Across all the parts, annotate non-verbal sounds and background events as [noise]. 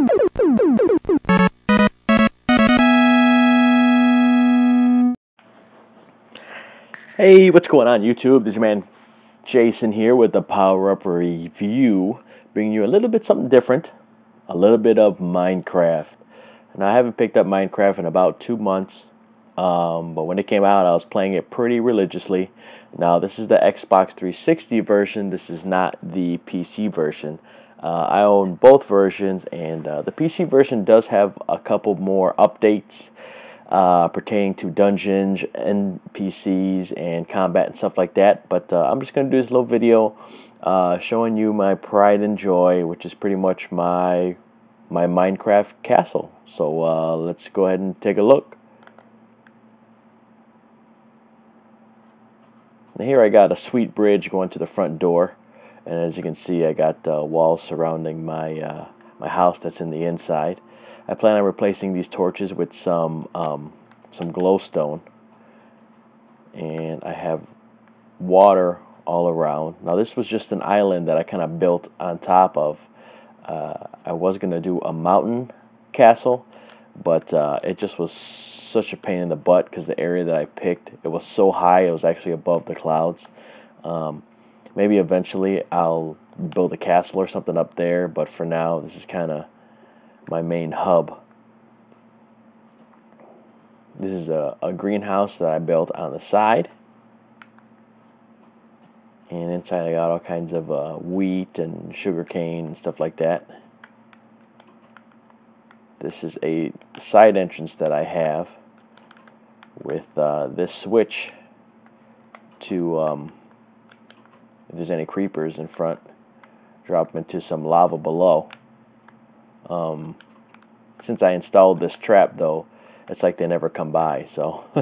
Hey, what's going on YouTube? This is your man Jason here with the Power Up Review, bringing you a little bit something different, a little bit of Minecraft. And I haven't picked up Minecraft in about two months, um, but when it came out, I was playing it pretty religiously. Now, this is the Xbox 360 version. This is not the PC version. Uh, I own both versions, and uh, the PC version does have a couple more updates uh, pertaining to dungeons, NPCs, and combat and stuff like that. But uh, I'm just going to do this little video uh, showing you my pride and joy, which is pretty much my my Minecraft castle. So uh, let's go ahead and take a look. Here I got a sweet bridge going to the front door, and as you can see, I got uh, walls surrounding my uh, my house that's in the inside. I plan on replacing these torches with some um, some glowstone, and I have water all around. Now this was just an island that I kind of built on top of. Uh, I was going to do a mountain castle, but uh, it just was such a pain in the butt because the area that I picked it was so high it was actually above the clouds. Um, maybe eventually I'll build a castle or something up there, but for now this is kind of my main hub. This is a, a greenhouse that I built on the side. And inside I got all kinds of uh, wheat and sugar cane and stuff like that. This is a side entrance that I have with uh, this switch to, um, if there's any creepers in front, drop them into some lava below. Um, since I installed this trap, though, it's like they never come by. So, [laughs]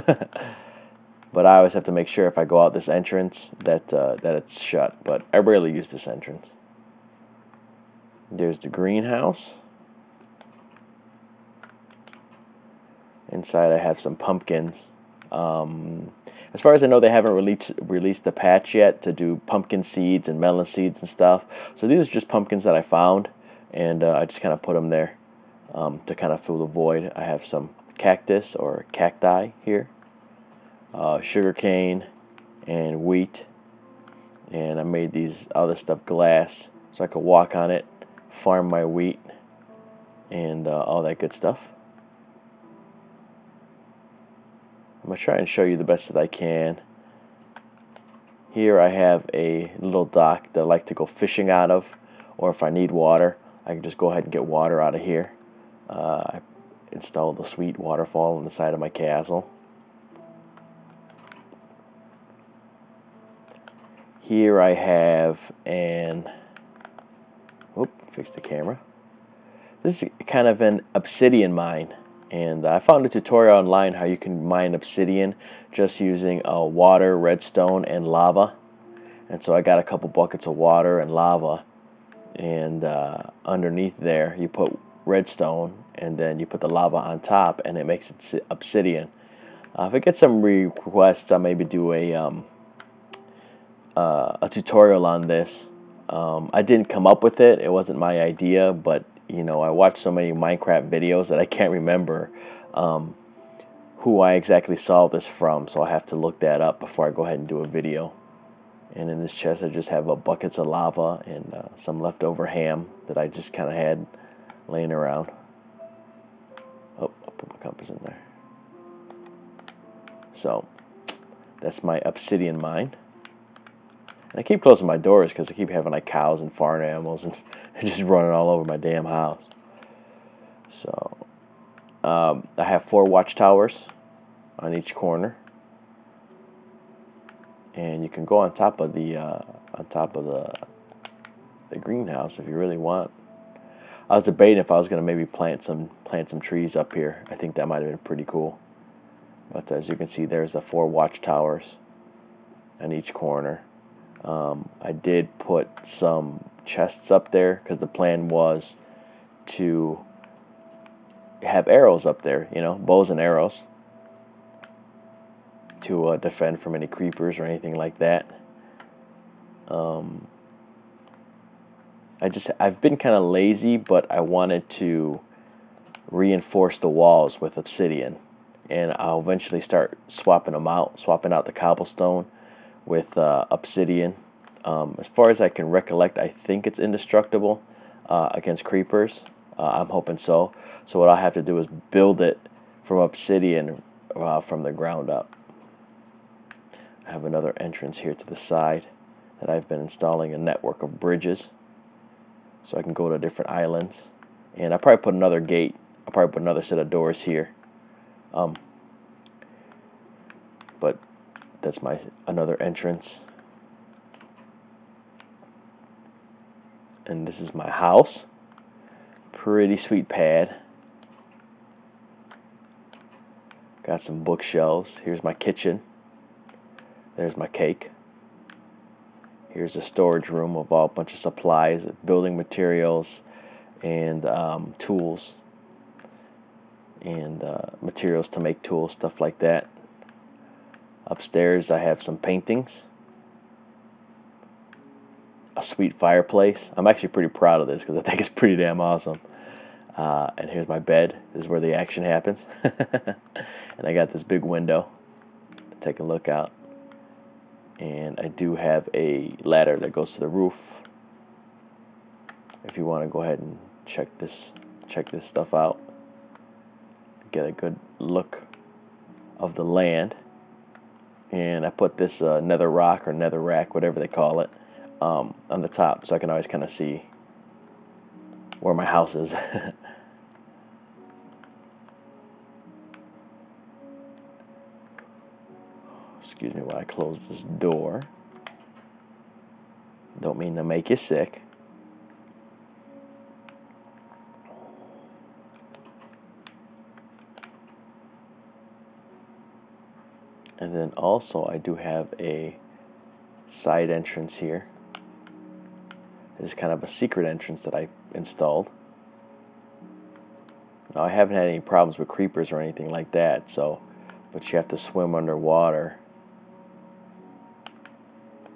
but I always have to make sure if I go out this entrance that uh, that it's shut. But I rarely use this entrance. There's the greenhouse. Inside, I have some pumpkins. Um, as far as I know, they haven't released released the patch yet to do pumpkin seeds and melon seeds and stuff. So these are just pumpkins that I found and uh, I just kind of put them there um, to kind of fill the void. I have some cactus or cacti here, uh, sugar cane, and wheat, and I made these other stuff glass so I could walk on it, farm my wheat, and uh, all that good stuff. I'm going to try and show you the best that I can. Here I have a little dock that I like to go fishing out of, or if I need water, I can just go ahead and get water out of here. Uh, I installed the sweet waterfall on the side of my castle. Here I have an, whoop, fix the camera. This is kind of an obsidian mine. And I found a tutorial online how you can mine obsidian just using uh, water, redstone, and lava. And so I got a couple buckets of water and lava and uh, underneath there you put redstone and then you put the lava on top and it makes it obsidian. Uh, if I get some requests, I'll maybe do a um, uh, a tutorial on this. Um, I didn't come up with it; it wasn't my idea, but you know I watched so many Minecraft videos that I can't remember um, who I exactly saw this from, so I have to look that up before I go ahead and do a video. And in this chest, I just have a buckets of lava and uh, some leftover ham that I just kind of had laying around. Oh, I'll put my compass in there. So, that's my obsidian mine. And I keep closing my doors because I keep having like cows and farm animals and just running all over my damn house. So, um, I have four watchtowers on each corner and you can go on top of the uh, on top of the the greenhouse if you really want. I was debating if I was going to maybe plant some plant some trees up here. I think that might have been pretty cool. But as you can see, there's the four watchtowers on each corner. Um, I did put some chests up there because the plan was to have arrows up there, you know, bows and arrows to uh, defend from any creepers or anything like that. Um, I just I've been kind of lazy, but I wanted to reinforce the walls with obsidian, and I'll eventually start swapping them out, swapping out the cobblestone with uh, obsidian. Um, as far as I can recollect, I think it's indestructible uh, against creepers. Uh, I'm hoping so. So what I have to do is build it from obsidian uh, from the ground up. I have another entrance here to the side that I've been installing a network of bridges so I can go to different islands. And I'll probably put another gate. I'll probably put another set of doors here. Um, but that's my another entrance. And this is my house. Pretty sweet pad. Got some bookshelves. Here's my kitchen. There's my cake. Here's a storage room of all a bunch of supplies, building materials, and um, tools, and uh, materials to make tools, stuff like that. Upstairs, I have some paintings, a sweet fireplace. I'm actually pretty proud of this because I think it's pretty damn awesome. Uh, and here's my bed. This is where the action happens. [laughs] and I got this big window to take a look out and I do have a ladder that goes to the roof. If you want to go ahead and check this check this stuff out, get a good look of the land. And I put this uh, nether rock or nether rack, whatever they call it, um, on the top, so I can always kind of see where my house is. [laughs] excuse me while I close this door. Don't mean to make you sick. And then also I do have a side entrance here. Is kind of a secret entrance that I installed. Now I haven't had any problems with creepers or anything like that, so but you have to swim underwater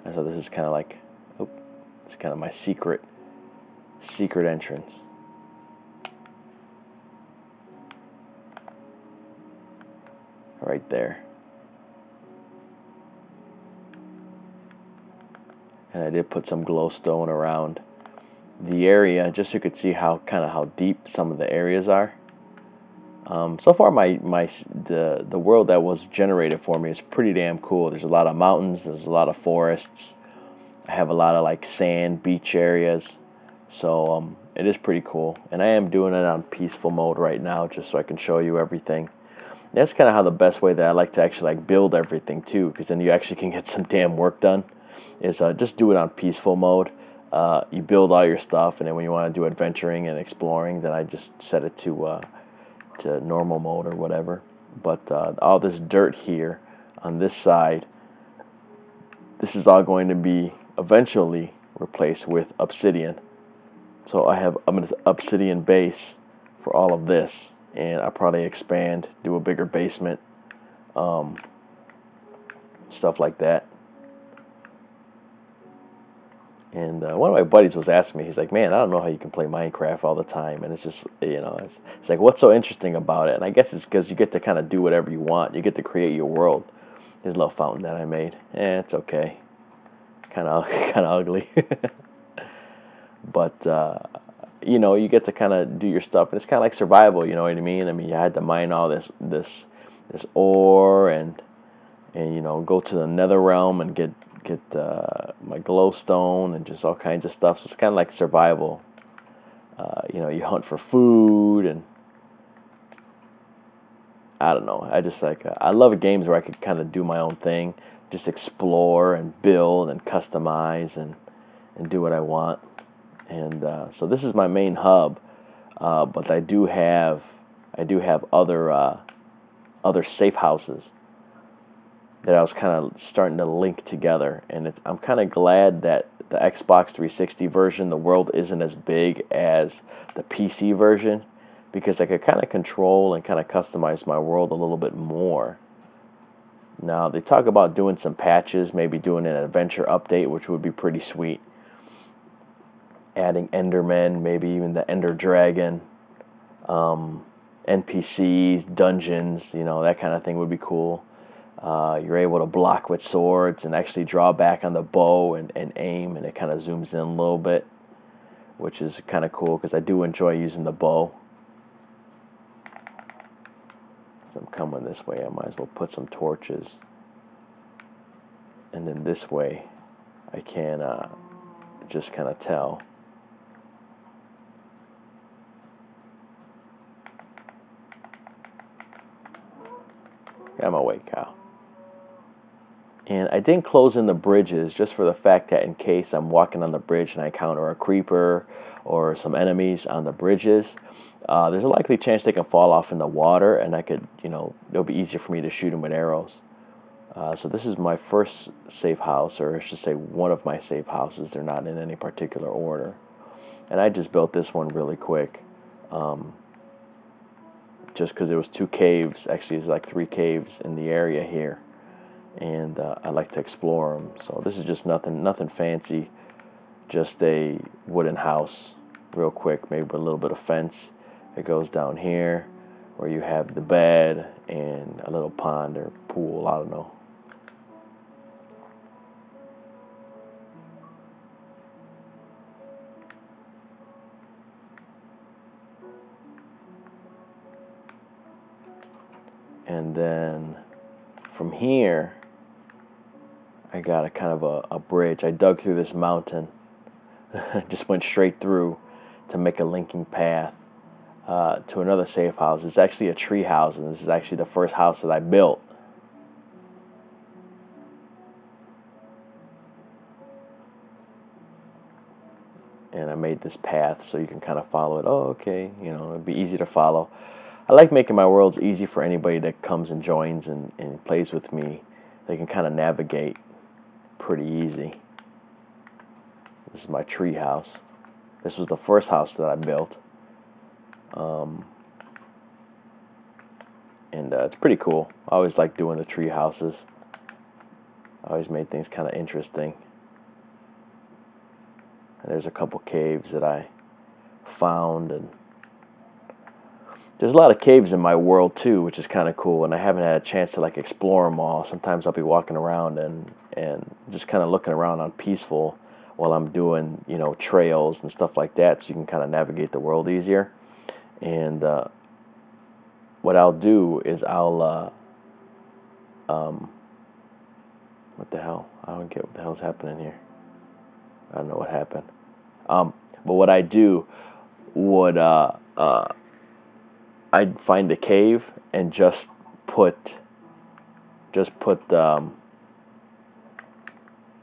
and so this is kind of like, oh, it's kind of my secret, secret entrance. Right there. And I did put some glowstone around the area just so you could see how kind of how deep some of the areas are. Um, so far, my my the the world that was generated for me is pretty damn cool. There's a lot of mountains. There's a lot of forests. I have a lot of like sand beach areas. So um, it is pretty cool. And I am doing it on peaceful mode right now, just so I can show you everything. That's kind of how the best way that I like to actually like build everything too, because then you actually can get some damn work done. Is uh, just do it on peaceful mode. Uh, you build all your stuff, and then when you want to do adventuring and exploring, then I just set it to uh, to normal mode or whatever. But uh, all this dirt here on this side, this is all going to be eventually replaced with obsidian. So I have I'm an obsidian base for all of this, and I'll probably expand, do a bigger basement, um, stuff like that. And uh, one of my buddies was asking me, he's like, "Man, I don't know how you can play Minecraft all the time." And it's just, you know, it's, it's like, what's so interesting about it? And I guess it's because you get to kind of do whatever you want. You get to create your world. There's a little fountain that I made. Eh, it's okay. Kind of, [laughs] kind of ugly. [laughs] but uh, you know, you get to kind of do your stuff, and it's kind of like survival. You know what I mean? I mean, you had to mine all this, this, this ore, and and you know, go to the Nether realm and get get uh, my glowstone and just all kinds of stuff. So it's kind of like survival. Uh, you know, you hunt for food and I don't know. I just like uh, I love games where I could kind of do my own thing, just explore and build and customize and and do what I want. And uh, so this is my main hub, uh, but I do have I do have other uh, other safe houses that I was kind of starting to link together, and I'm kind of glad that the Xbox 360 version, the world isn't as big as the PC version, because I could kind of control and kind of customize my world a little bit more. Now they talk about doing some patches, maybe doing an adventure update, which would be pretty sweet. adding Endermen, maybe even the Ender Dragon, um, NPCs, dungeons, you know, that kind of thing would be cool. Uh, you're able to block with swords and actually draw back on the bow and, and aim, and it kind of zooms in a little bit, which is kind of cool because I do enjoy using the bow. So I'm coming this way, I might as well put some torches. And then this way, I can uh, just kind of tell. My way, Kyle. And I didn't close in the bridges just for the fact that in case I'm walking on the bridge and I encounter a creeper or some enemies on the bridges, uh, there's a likely chance they can fall off in the water, and I could, you know, it'll be easier for me to shoot them with arrows. Uh, so this is my first safe house, or I should say one of my safe houses. They're not in any particular order. And I just built this one really quick. Um, just because there was two caves. Actually, there's like three caves in the area here, and uh, I like to explore them. So this is just nothing, nothing fancy. Just a wooden house, real quick, maybe with a little bit of fence. It goes down here, where you have the bed and a little pond or pool. I don't know. and then from here I got a kind of a, a bridge. I dug through this mountain, [laughs] just went straight through to make a linking path uh, to another safe house. It's actually a tree house, and this is actually the first house that I built. And I made this path so you can kind of follow it. Oh, okay, you know, it'd be easy to follow. I like making my worlds easy for anybody that comes and joins and, and plays with me. They can kind of navigate pretty easy. This is my tree house. This was the first house that I built. Um, and uh, it's pretty cool. I always like doing the tree houses. I always made things kind of interesting. And there's a couple caves that I found and there's a lot of caves in my world too, which is kind of cool, and I haven't had a chance to like explore them all. Sometimes I'll be walking around and and just kind of looking around on peaceful while I'm doing you know trails and stuff like that, so you can kind of navigate the world easier. And uh, what I'll do is I'll uh, um, what the hell? I don't get what the hell's happening here. I don't know what happened. Um, but what I do would uh uh I'd find a cave and just put just put um,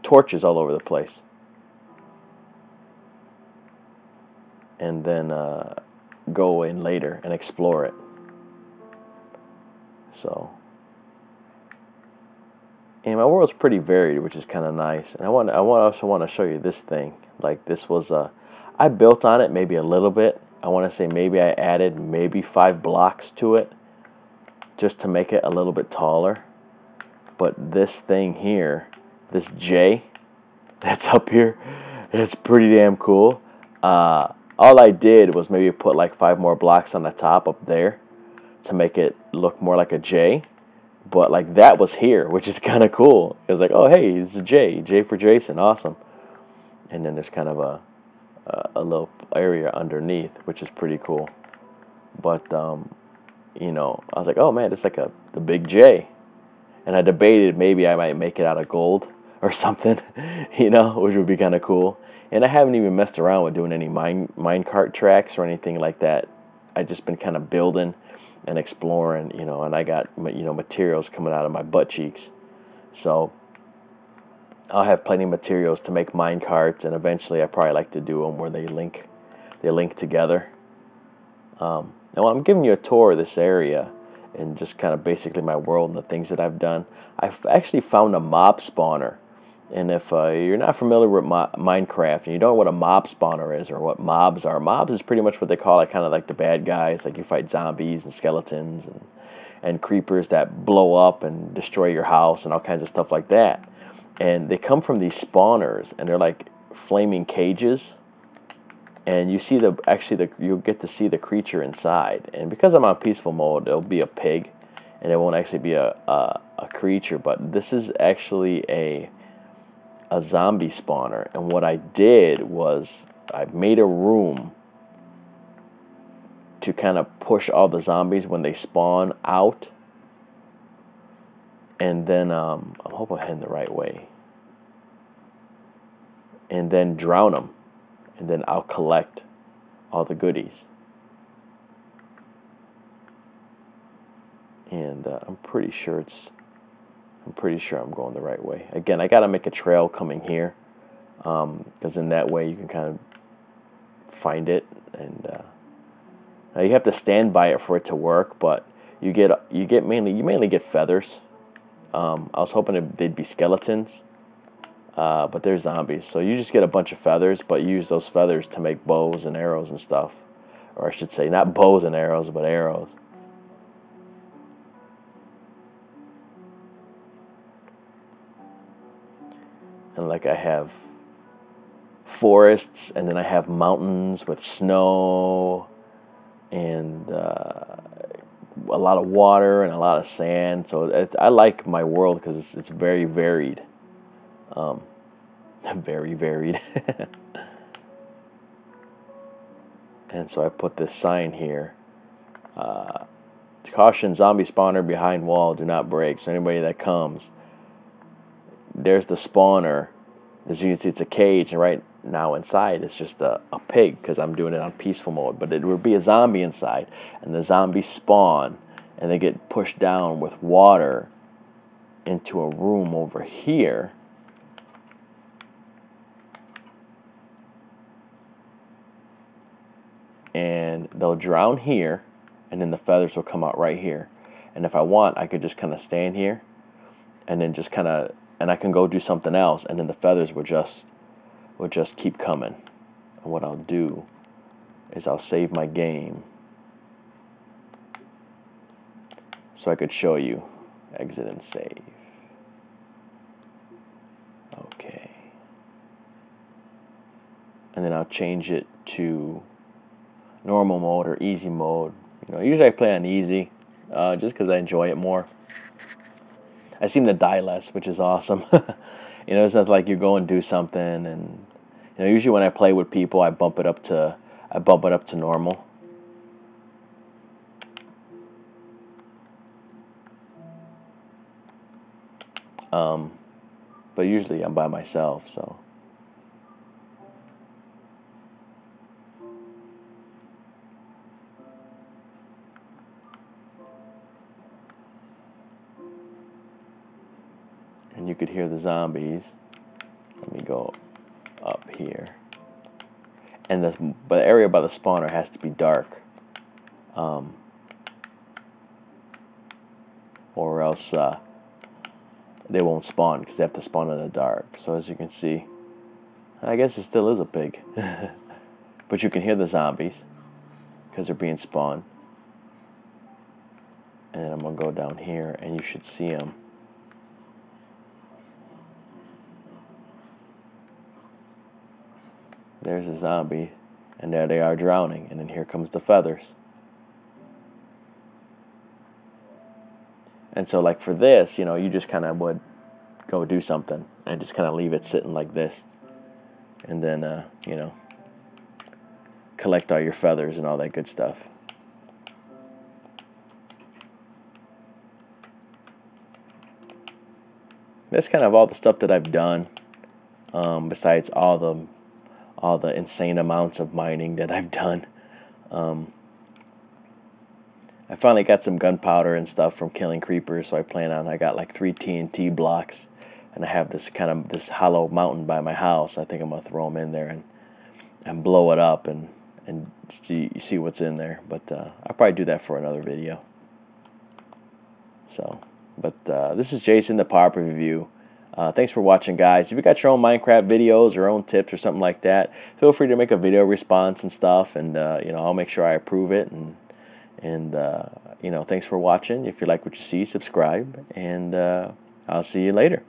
torches all over the place, and then uh, go in later and explore it. So, and my world's pretty varied, which is kind of nice. And I want I want also want to show you this thing. Like this was a, I built on it maybe a little bit I want to say maybe I added maybe five blocks to it just to make it a little bit taller. But this thing here, this J that's up here, it's pretty damn cool. Uh, all I did was maybe put like five more blocks on the top up there to make it look more like a J. But like that was here, which is [laughs] kind of cool. It was like, oh hey, it's a J, J for Jason, awesome. And then there's kind of a a little area underneath, which is pretty cool. But um, you know, I was like, oh man, it's like a the big J, and I debated maybe I might make it out of gold [laughs] or something, [laughs] you know, which would be kind of cool. And I haven't even messed around with doing any mine minecart tracks or anything like that. I've just been kind of building and exploring, you know, and I got you know materials coming out of my butt cheeks. So I'll have plenty of materials to make mine carts, and eventually I probably like to do them where they link, they link together. Um, now I'm giving you a tour of this area and just kind of basically my world and the things that I've done. I've actually found a mob spawner, and if uh, you're not familiar with mo- Minecraft and you don't know what a mob spawner is or what mobs are, mobs is pretty much what they call it, kind of like the bad guys, like you fight zombies and skeletons and and creepers that blow up and destroy your house and all kinds of stuff like that and they come from these spawners, and they're like flaming cages. and you see the actually the you'll get to see the creature inside. And because I'm on peaceful mode, it'll be a pig, and it won't actually be a a, a creature. But this is actually a a zombie spawner. And what I did was I made a room to kind of push all the zombies when they spawn out. And then um, I hope I'm heading the right way. And then drown them and then I'll collect all the goodies. And uh, I'm pretty sure it's, I'm pretty sure I'm going the right way. Again, I got to make a trail coming here, because um, in that way you can kind of find it, and uh, you have to stand by it for it to work. But you get you get mainly you mainly get feathers. Um, I was hoping they'd be skeletons uh, but they're zombies. So you just get a bunch of feathers, but you use those feathers to make bows and arrows and stuff. Or I should say, not bows and arrows, but arrows. And like I have forests, and then I have mountains with snow, and uh, a lot of water and a lot of sand. So I like my world because it's, it's very varied. Um, [laughs] very varied. [laughs] and so I put this sign here. Uh, caution zombie spawner behind wall, do not break. So anybody that comes, there's the spawner. As you can see, it's a cage, and right now inside it's just a, a pig because I'm doing it on peaceful mode. But it would be a zombie inside, and the zombies spawn, and they get pushed down with water into a room over here and they'll drown here, and then the feathers will come out right here. And if I want, I could just kind of stand here, and then just kind of, and I can go do something else, and then the feathers will just, will just keep coming. And what I'll do is I'll save my game, so I could show you. Exit and save. Okay. And then I'll change it to normal mode or easy mode. You know, usually I play on easy, uh, just because I enjoy it more. I seem to die less, which is awesome. [laughs] you know, it's not like you go and do something, and know, usually when I play with people, I bump it up to I bump it up to normal. Um, but usually I'm by myself, so. and you could hear the zombies. Let me go here. And the, the area by the spawner has to be dark. Um, or else uh, they won't spawn because they have to spawn in the dark. So as you can see, I guess it still is a pig. [laughs] but you can hear the zombies because they're being spawned. And I'm going to go down here and you should see them. There's a zombie, and there they are drowning, and then here comes the feathers. And so, like for this, you know, you just kind of would go do something and just kind of leave it sitting like this, and then, uh, you know, collect all your feathers and all that good stuff. That's kind of all the stuff that I've done, um, besides all the all the insane amounts of mining that I've done. Um, I finally got some gunpowder and stuff from killing creepers, so I plan on. I got like three TNT blocks, and I have this kind of this hollow mountain by my house. I think I'm gonna throw them in there and and blow it up and and see see what's in there. But uh, I'll probably do that for another video. So, but uh, this is Jason, the Power Review. Uh, thanks for watching, guys. If you got your own Minecraft videos or own tips or something like that, feel free to make a video response and stuff, and uh, you know I'll make sure I approve it. And and uh, you know, thanks for watching. If you like what you see, subscribe, and uh, I'll see you later.